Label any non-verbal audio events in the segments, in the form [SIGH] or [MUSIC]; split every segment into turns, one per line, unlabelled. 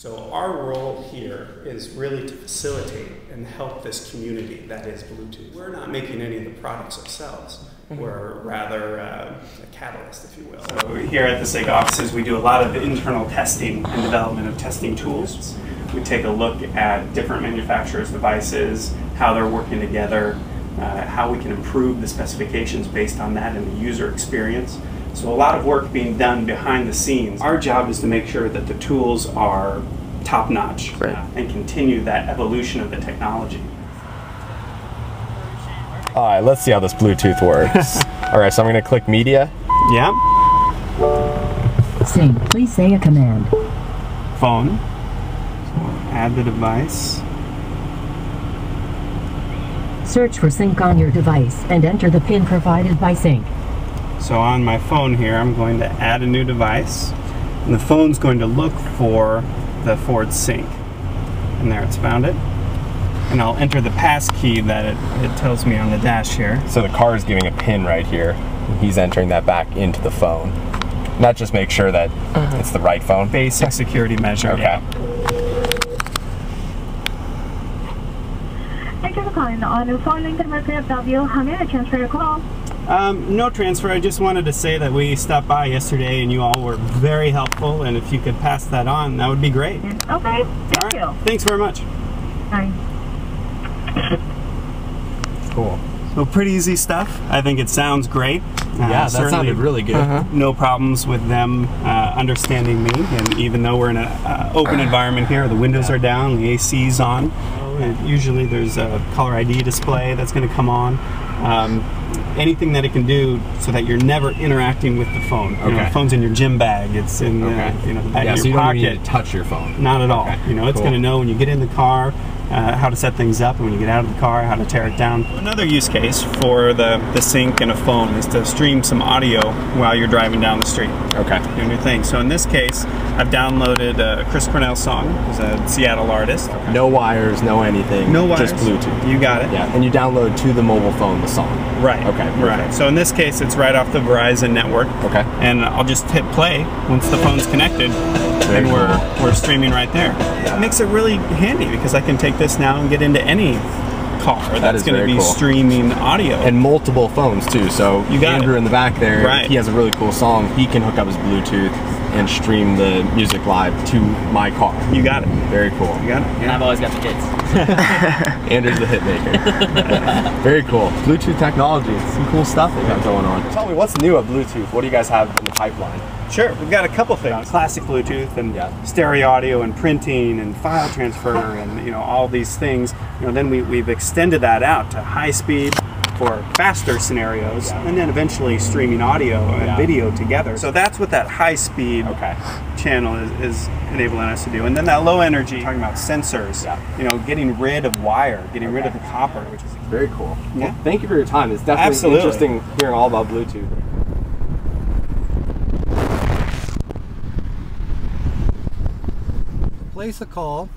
So our role here is really to facilitate and help this community that is Bluetooth. We're not making any of the products ourselves. We're rather uh, a catalyst, if you will. So here at the SIG offices, we do a lot of internal testing and development of testing tools. We take a look at different manufacturers' devices, how they're working together, uh, how we can improve the specifications based on that and the user experience. So a lot of work being done behind the scenes. Our job is to make sure that the tools are top notch
Right.
and continue that evolution of the technology.
All right, let's see how this Bluetooth works. [LAUGHS] All right, so I'm gonna click media.
Yeah,
Sync, please say a command.
phone. Add the device.
Search for Sync on your device and enter the PIN provided by Sync.
So on my phone here, I'm going to add a new device, and the phone's going to look for the Ford Sync. And there, it's found it. And I'll enter the pass key that it, it tells me on the dash here.
So the car is giving a pin right here. He's entering that back into the phone. Not just make sure that uh-huh. it's the right phone.
Basic security measure.
Okay.
yeah.
Thank you for the Auto Phone Lincoln Mercury FW. How may I transfer your call?
Um, no transfer. I just wanted to say that we stopped by yesterday, and you all were very helpful. And if you could pass that on, that would be great.
Okay,
All
thank
right.
you.
Thanks very much.
Bye.
Cool.
So pretty easy stuff. I think it sounds great. Uh,
Yeah, that
certainly
sounded really good.
No problems with them uh, understanding me, and even though we're in an uh, open [CLEARS THROAT] environment here, the windows are down, the AC's on. And usually there's a caller ID display that's going to come on. Um, anything that it can do so that you're never interacting with the phone. You know,
Okay.
the phone's in your gym bag. It's in
Okay.
the, you know the back
Yeah,
of
so
your
you don't need to touch your phone.
Not at all.
Okay,
You know, it's
cool.
going to know when you get in the car uh, how to set things up, and when you get out of the car, how to tear it down. Another use case for the, the sync and a phone is to stream some audio while you're driving down the street.
Okay.
Doing your thing. So in this case, I've downloaded a Chris Cornell song. He's a Seattle artist.
No wires, no anything.
No wires.
Just Bluetooth.
You got it.
Yeah, and you download to the mobile phone the song.
Right.
Okay,
Right. So in this case, it's right off the Verizon network.
Okay.
And I'll just hit play once the phone's connected,
Very
and we're we're streaming right there. It makes it really handy because I can take this now and get into any car that's going to be
cool.
streaming audio.
And multiple phones too. So
You got
Andrew
it.
in the back there,
Right.
he has a really cool song. He can hook up his Bluetooth and stream the music live to my car.
you got it.
Very cool.
You got it.
And I've always got the kids. [LAUGHS] [LAUGHS]
Andrew's the hit maker. [LAUGHS] Very cool. Bluetooth technology. Some cool stuff they got going on. Tell me what's new at Bluetooth? What do you guys have in the pipeline?
Sure, we've got a couple things. Classic Bluetooth and
Yeah.
stereo audio and printing and file transfer [LAUGHS] and you know all these things. You know, then we, we've extended that out to high speed for faster scenarios and then eventually streaming audio and
Yeah.
video together. So that's what that high speed
Okay.
channel is, is enabling us to do. And then that low energy, talking about sensors,
Yeah.
you know, getting rid of wire, getting rid of the copper, which is
Very cool.
Yeah.
Well, thank you for your time. It's definitely
Absolutely.
interesting hearing all about Bluetooth.
Place a call.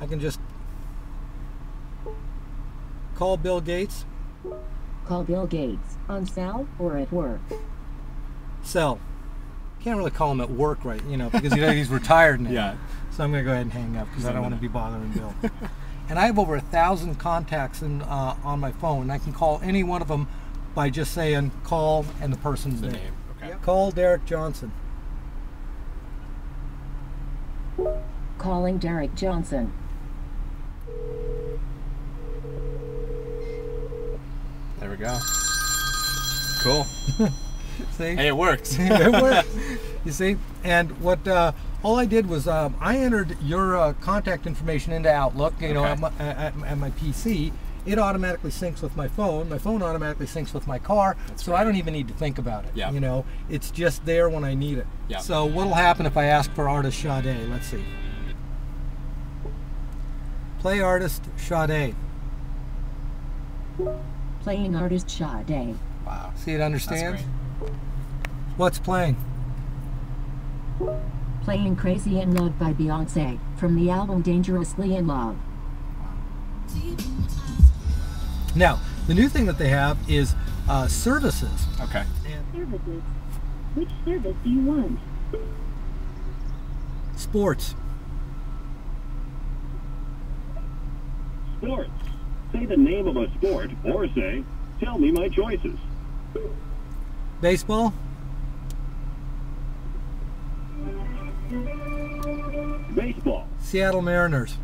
I can just call Bill Gates,
Call Bill Gates on cell or at work.
cell. Can't really call him at work, right? You know, because you know, he's retired now. [LAUGHS]
Yeah.
So I'm gonna go ahead and hang up because I don't want to be bothering Bill. [LAUGHS] and I have over a thousand contacts in, uh, on my phone. And I can call any one of them by just saying call and the person's the name.
Okay.
Call Derek Johnson.
Calling Derek Johnson.
There we go. Cool. [LAUGHS]
See?
Hey, it works. [LAUGHS]
it worked. [LAUGHS] You see, and what uh, all I did was um, I entered your uh, contact information into Outlook. You know,
Okay.
at, my, at, at my PC. It automatically syncs with my phone. My phone automatically syncs with my car, so I don't even need to think about it.
Yeah.
You know, it's just there when I need it.
Yeah.
So what'll happen if I ask for artist Sade? Let's see. Play artist Sade.
Playing artist Sade.
Wow.
See, it understands. What's playing?
Playing Crazy in Love by Beyonce from the album Dangerously in Love.
Now, the new thing that they have is uh, services.
Okay.
Services. Which service do you want?
Sports.
Sports. Say the name of a sport or say, tell me my choices.
Baseball?
Baseball.
Seattle Mariners.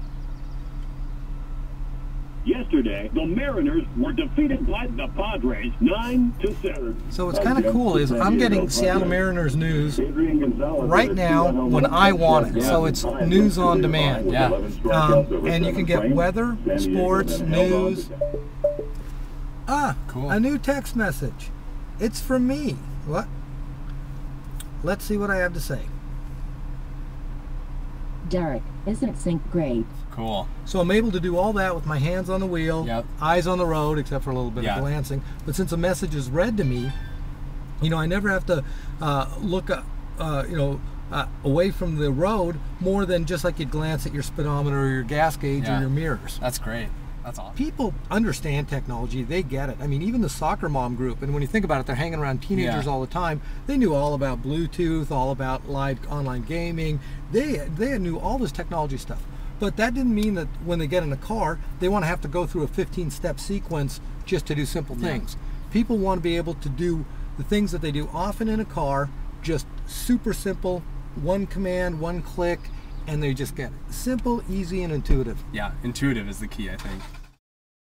Yesterday, the Mariners were defeated by the Padres 9 to 7.
So what's kind of cool is I'm getting Seattle Mariners news right now when I want it. So it's news on demand.
Yeah.
Um, and you can get weather, sports, news. Ah,
Cool.
a new text message. It's from me. What? Let's see what I have to say.
Derek, isn't sync great?
Cool.
So I'm able to do all that with my hands on the wheel,
Yep.
eyes on the road, except for a little bit
Yeah.
of glancing. But since a message is read to me, you know, I never have to uh, look, uh, uh, you know, uh, away from the road more than just like you glance at your speedometer or your gas gauge
Yeah.
or your mirrors.
That's great. That's awesome.
People understand technology; they get it. I mean, even the soccer mom group, and when you think about it, they're hanging around teenagers
Yeah.
all the time. They knew all about Bluetooth, all about live online gaming. They they knew all this technology stuff. But that didn't mean that when they get in a car, they want to have to go through a 15-step sequence just to do simple things. People want to be able to do the things that they do often in a car, just super simple, one command, one click, and they just get it. Simple, easy, and intuitive.
Yeah, intuitive is the key, I think.